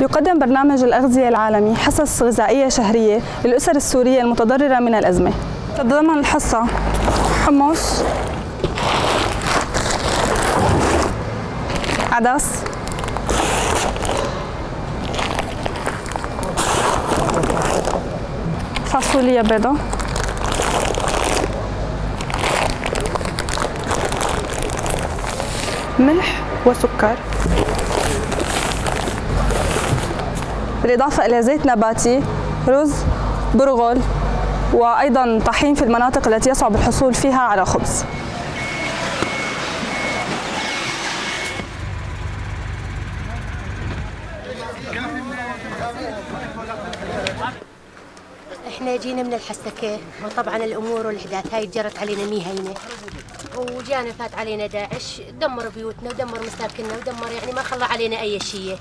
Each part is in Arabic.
يقدم برنامج الأغذية العالمي حصص غذائية شهرية للأسر السورية المتضررة من الأزمة. تتضمن الحصة. حمص. عدس. فاصوليا بيضاء ملح وسكر. بالإضافة إلى زيت نباتي رز برغل وأيضا طحين في المناطق التي يصعب الحصول فيها على خبز. إحنا جينا من الحسكة وطبعا الأمور والإحداث هاي جرت علينا مي هينه وجانا فات علينا داعش دمر بيوتنا ودمر مساكننا ودمر يعني ما خلى علينا أي شيء.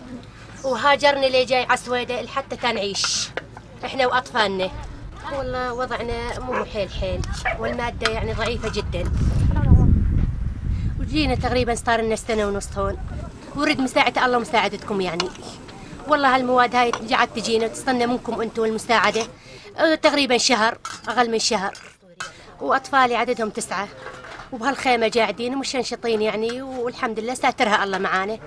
وهاجرنا لي جاي على السويدة لحتى تنعيش إحنا وأطفالنا. والله وضعنا مو حيل حيل. والمادة يعني ضعيفة جدا. وجينا تقريبا صار لنا سنة ونص هون. ورد مساعدة الله مساعدتكم يعني. والله هالمواد هاي قاعد تجينا وتستنى منكم أنتم المساعدة. أه، تقريبا شهر أقل من شهر. وأطفالي عددهم تسعة. وبهالخيمة قاعدين مش نشطين يعني والحمد لله ساترها الله معانا.